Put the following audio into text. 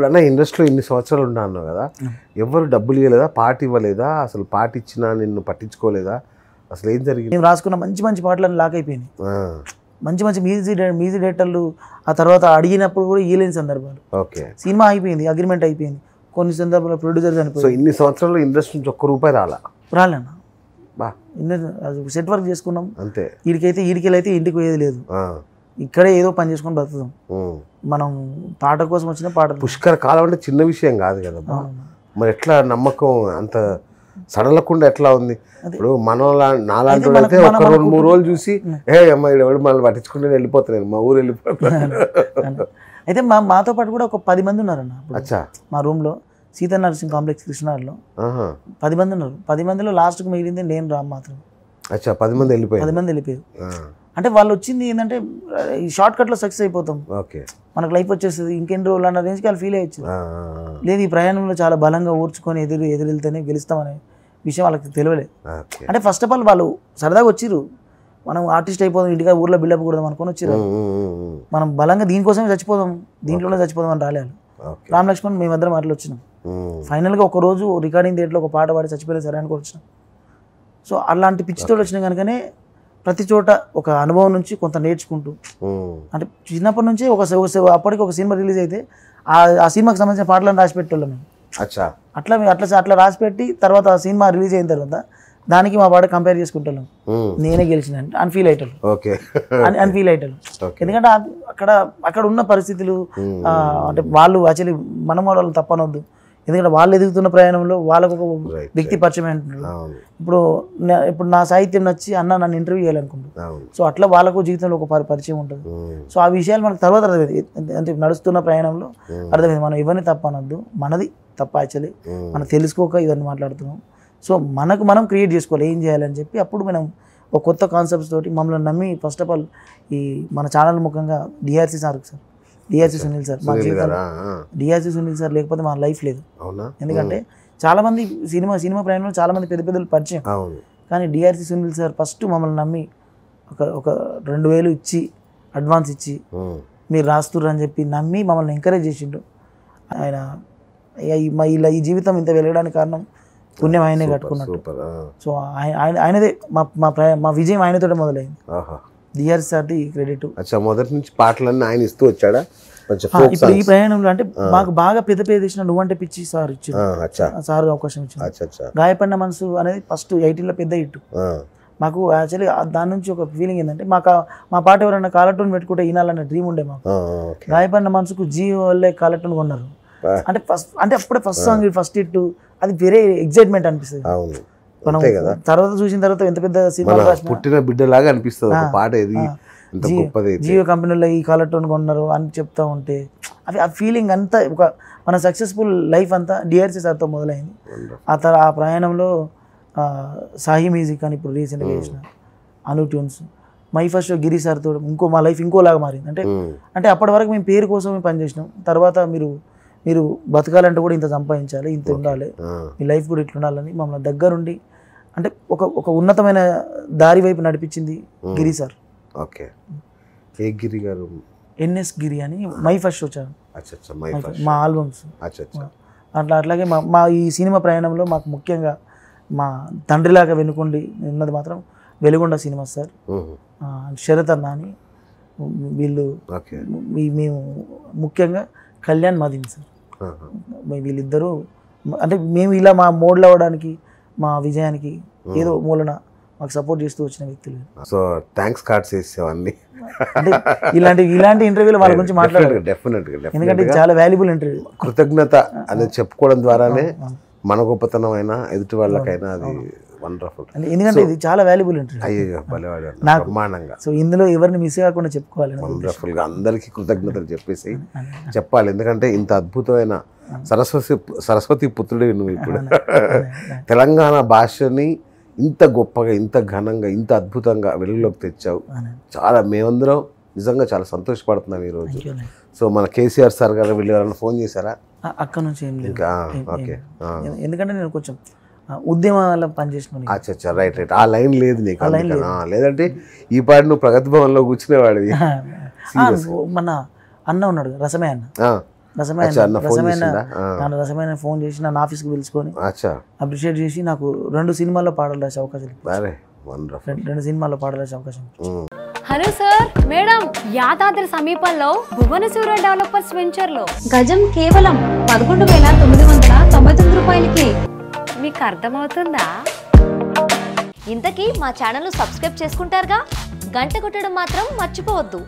ఎప్పుడన్నా ఇండస్ట్రీలో ఇన్ని సంవత్సరాలు ఉన్నా అన్నావు కదా ఎవరు డబ్బులు ఇవ్వలేదా? పాట ఇవ్వలేదా? అసలు పాట ఇచ్చినా నిన్ను పట్టించుకోలేదా? అసలు ఏం జరిగింది? మేము రాసుకున్న మంచి మంచి పాటలను లాక్ అయిపోయినాయి. ఆ, మంచి మంచి మ్యూజిక్ మ్యూజిక్ డైరెక్టర్లు ఆ తర్వాత అడిగినప్పుడు కూడా ఇయ్యలేని సందర్భాలు. ఓకే. సినిమా అయిపోయింది అగ్రిమెంట్ అయిపోయింది. కొన్ని సందర్భాల్లో ప్రొడ్యూసర్ సో చనిపోయి ఇన్ని సంవత్సరాలు ఇండస్ట్రీ నుంచి ఒక్క రూపాయి రాలా? రాలేన్న బా. సెట్ వర్క్ చేసుకున్నాం. అంతే. వీడికైతే వీడికెళ్ళైతే ఇంటికి పోయేది లేదు. ఇక్కడే ఏదో పని చేసుకొని బతుకుతాం. మనం పాట కోసం వచ్చిన పాట పుష్కర కాలం అంటే చిన్న విషయం కాదు కదా మరి ఎట్లా నమ్మకం? అంత సడలకుండా ఎట్లా ఉంది? ఇప్పుడు మనం నాలాంటి అయితే ఒక రెండు మూడు రోజులు చూసి ఏ అమ్మాయి ఎవడు మనల్ని పట్టించుకుంటే నేను వెళ్ళిపోతాను మా ఊరు వెళ్ళిపోతాను అయితే మా మాతో పాటు కూడా ఒక పది మంది ఉన్నారన్న. అచ్చా. మా రూమ్లో సీతా నర్సింగ్ కాంప్లెక్స్ కృష్ణాలో. పది మంది ఉన్నారు. పది మందిలో లాస్ట్కి మిగిలింది నేను రామ్ మాత్రం. అచ్చా పది మంది పది వెళ్ళిపోయారు మంది వెళ్ళిపోయారు. అంటే వాళ్ళు వచ్చింది ఏంటంటే ఈ షార్ట్ కట్లో సక్సెస్ అయిపోతాం. ఓకే. మనకు లైఫ్ వచ్చేస్తుంది ఇంకెన్ని రోజులు అన్న రేంజ్కి వాళ్ళు ఫీల్ అయ్యొచ్చు. లేదు ఈ ప్రయాణంలో చాలా బలంగా ఓర్చుకొని ఎదురు ఎదురెళ్తేనే గెలుస్తామనే విషయం వాళ్ళకి తెలియలేదు అంటే ఫస్ట్ ఆఫ్ ఆల్ వాళ్ళు సరదాగా వచ్చిర్రు. మనం ఆర్టిస్ట్ అయిపోదాం ఇంటిగా ఊర్లో బిల్డప్ కూడదాం అనుకొని వచ్చిర్రు. మనం బలంగా దీనికోసమే చచ్చిపోదాం దీంట్లోనే చచ్చిపోదాం అని రాలేదు రామ్ లక్ష్మణ్ మేమిద్దరం అట్లా వచ్చినాం. ఫైనల్గా ఒక రోజు రికార్డింగ్ డేట్లో ఒక పాట పాడి చచ్చిపోయినా సరే అనుకొని వచ్చినాం. సో అలాంటి పిచ్చితో వచ్చిన కనుకనే ప్రతి చోట ఒక అనుభవం నుంచి కొంత నేర్చుకుంటూ. అంటే చిన్నప్పటి నుంచి ఒక అప్పటికి ఒక సినిమా రిలీజ్ అయితే ఆ ఆ సినిమాకి సంబంధించిన పాటలను రాసి పెట్టేవాళ్ళం మేము. అచ్చా. అట్లా అట్లా అట్లా రాసి పెట్టి తర్వాత ఆ సినిమా రిలీజ్ అయిన తర్వాత దానికి మా పాట కంపేర్ చేసుకుంటాం నేనే గెలిచిన అని ఫీల్ అయ్యేటోళ్ళు. ఓకే. అని అని ఫీల్ అయ్యేటోళ్ళు. ఓకే. ఎందుకంటే అక్కడ అక్కడ ఉన్న పరిస్థితులు అంటే వాళ్ళు యాక్చువల్లీ మనం వాళ్ళు తప్పనొద్దు. ఎందుకంటే వాళ్ళు ఎదుగుతున్న ప్రయాణంలో వాళ్ళకు ఒక వ్యక్తి పరిచయం అంటున్నారు ఇప్పుడు ఇప్పుడు నా సాహిత్యం నచ్చి అన్న నన్ను ఇంటర్వ్యూ చేయాలనుకుంటున్నాను సో అట్లా వాళ్ళకు జీవితంలో ఒక పరి- పరిచయం ఉంటుంది. సో ఆ విషయాలు మనకు తర్వాత అర్థమైంది. అంటే నడుస్తున్న ప్రయాణంలో అర్థమైంది. మనం ఎవరిని తప్ప అనొద్దు. మనది తప్ప యాక్చువల్లీ. మనం తెలుసుకోక ఇవన్నీ మాట్లాడుతున్నాం. సో మనకు మనం క్రియేట్ చేసుకోవాలి. ఏం చేయాలని చెప్పి అప్పుడు మనం ఒక కొత్త కాన్సెప్ట్స్ తోటి మమ్మల్ని నమ్మి ఫస్ట్ ఆఫ్ ఆల్ ఈ మన ఛానల్ ముఖంగా DRC sir sir DRC Sunil sir మా జీవితంలో డిఆర్సీ సునీల్ సార్ లేకపోతే మా లైఫ్ లేదు. ఎందుకంటే చాలా మంది సినిమా సినిమా ప్రయాణంలో చాలా మంది పెద్ద పెద్దలు పరిచయం. కానీ డిఆర్సీ సునీల్ సార్ ఫస్ట్ మమ్మల్ని నమ్మి ఒక ఒక రెండు వేలు ఇచ్చి అడ్వాన్స్ ఇచ్చి మీరు రాస్తుర్రు అని చెప్పి నమ్మి మమ్మల్ని ఎంకరేజ్ చేసిండు ఆయన మా ఇలా ఈ జీవితం ఇంత వెలగడానికి కారణం పుణ్యం ఆయనే కట్టుకున్నట్టు. సో ఆయన ఆయన ఆయనదే మా మా విజయం ఆయనతోటే మొదలైంది. ఆహా డిఆర్సీ సార్ది క్రెడిట్. అచ్చా మొదటి నుంచి పాటలన్నీ ఆయన ఇస్తూ వచ్చాడా? ఇప్పుడు ఈ ప్రయాణంలో అంటే మాకు బాగా పెద్ద పేరు తెచ్చిన నువ్వంటే పిచ్చి సార్ అచ్చా. సార్ అవకాశం ఇచ్చింది అచ్చా గాయపడిన మనసు అనేది ఫస్ట్ ఎయిటీన్లో పెద్ద హిట్. మాకు యాక్చువల్లీ దాని నుంచి ఒక ఫీలింగ్ ఏంటంటే మాకు మా పాట ఎవరైనా కాలటోన్ పెట్టుకుంటే వినాలన్న డ్రీమ్ ఉండే మాకు. గాయపడిన మనసుకు జియో వాళ్ళే కాలటోన్ కొన్నారు. అంటే ఫస్ట్ అంటే అప్పుడే ఫస్ట్ సాంగ్ ఫస్ట్ హిట్ అది వేరే ఎగ్జైట్మెంట్ అనిపిస్తుంది. మనం తర్వాత చూసిన తర్వాత ఎంత పెద్ద సినిమా పుట్టిన బిడ్డలాగా అనిపిస్తుంది ఒక పాట ఇది అయితే జియో కంపెనీలో ఈ కాలటోన్ కొన్నారు అని చెప్తా ఉంటే అవి ఆ ఫీలింగ్ అంతా ఒక మన సక్సెస్ఫుల్ లైఫ్ అంతా డిఆర్సీ సార్తో మొదలైంది. ఆ తర్వాత ఆ ప్రయాణంలో సాహి మ్యూజిక్ అని ఇప్పుడు రీసెంట్గా చేసిన అను ట్యూన్స్ మై ఫస్ట్ గిరి సార్తో ఇంకో మా లైఫ్ ఇంకోలాగా మారింది. అంటే ఉమ్, అంటే అప్పటి వరకు మేము పేరు కోసమే పనిచేసినాం తర్వాత మీరు మీరు బతకాలంటే కూడా ఇంత సంపాదించాలి ఇంత ఉండాలి. ఆ, మీ లైఫ్ కూడా ఇట్లా ఉండాలని మమ్మల్ని దగ్గరుండి అంటే ఒక ఒక ఉన్నతమైన దారి వైపు నడిపించింది గిరి సార్. ఓకే. ఏ గిరి గారు? ఎన్ఎస్ గిరి అని మై ఫస్ట్ వచ్చాను మై ఆల్బమ్స్. అట్లా అట్లాగే మా మా ఈ సినిమా ప్రయాణంలో మాకు ముఖ్యంగా మా తండ్రిలాగా వెనుకుండి ఉన్నది మాత్రం వెలుగొండ సినిమా సార్. శరత్ అన్న అని వీళ్ళు మేము ముఖ్యంగా కళ్యాణ్ మదీన్ సార్. వీళ్ళిద్దరూ అంటే మేము ఇలా మా మోడ్లు అవ్వడానికి మా విజయానికి ఏదో మూలన మాకు సపోర్ట్ చేస్తూ వచ్చిన వ్యక్తులు. సో థ్యాంక్స్ కార్డ్స్ అంటే ఇలాంటి ఇలాంటి ఇంటర్వ్యూలో వాళ్ళ గురించి మాట్లాడారు డెఫినెట్ ఎందుకంటే చాలా వాల్యుబుల్ ఇంటర్వ్యూ కృతజ్ఞత అనేది చెప్పుకోవడం ద్వారానే మన గొప్పతనం అయినా ఎదుటి వాళ్ళకైనా అది వండర్ఫుల్ ఎందుకంటే ఇది చాలా వాల్యుబుల్ ఇంటర్వ్యూ సో ఇందులో ఎవరిని మిస్ కాకుండా చెప్పుకోవాలి వండర్ఫుల్గా అందరికీ కృతజ్ఞతలు చెప్పేసి చెప్పాలి. ఎందుకంటే ఇంత అద్భుతమైన సరస్వతి సరస్వతి పుత్రుడివి నువ్వు ఇప్పుడు. తెలంగాణ భాషని ఇంత గొప్పగా ఇంత ఘనంగా ఇంత అద్భుతంగా వెలుగులోకి తెచ్చావు. చాలా మేమందరం నిజంగా చాలా సంతోషపడుతున్నాం ఈరోజు సో మన కేసీఆర్ సార్ గారు వీళ్ళు ఎవరైనా ఫోన్ చేశారా? అక్కడ నుంచి ఏం లేదు. ఓకే. ఎందుకంటే నేను కొంచెం ఉద్యమాల పనిచేసిన అచ్చా అచ్చా రైట్ రైట్ ఆ లైన్ లేదు నీకు లేదంటే ఈ పాటి నువ్వు ప్రగతి భవన్లో కూర్చునేవాడివి. మన అన్న ఉన్నాడు రసమే అన్న. రసమైన రసమైన ఫోన్ చేసి నన్ను ఆఫీస్కి పిలుచుకొని అచ్చా. అప్రిషియేట్ చేసి నాకు రెండు సినిమాల్లో పాటలు రాసే అవకాశం రెండు సినిమాల్లో పాటలు రాసే అవకాశం. హలో సార్ మేడం యాదాద్రి సమీపంలో భువనసూర డెవలపర్స్ వెంచర్లో గజం కేవలం పదకొండు వేల తొమ్మిది వందల తొంభై తొమ్మిది రూపాయలకే. మీకు అర్థమవుతుందా? ఇంతకీ మా ఛానల్ను సబ్స్క్రైబ్ చేసుకుంటారుగా? గంట కొట్టడం మాత్రం మర్చిపోవద్దు.